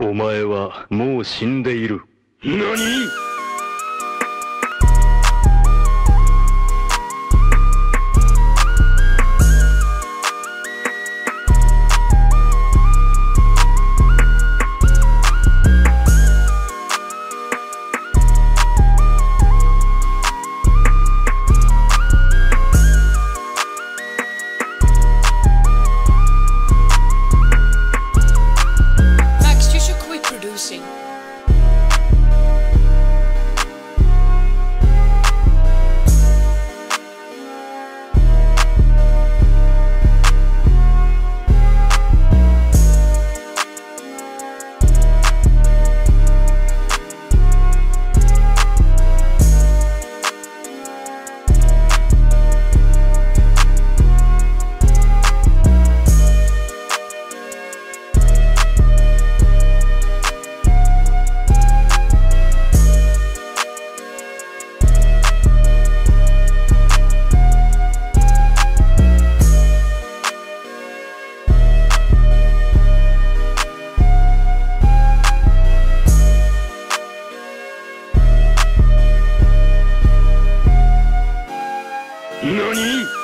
お前はもう死んでいる。何？何？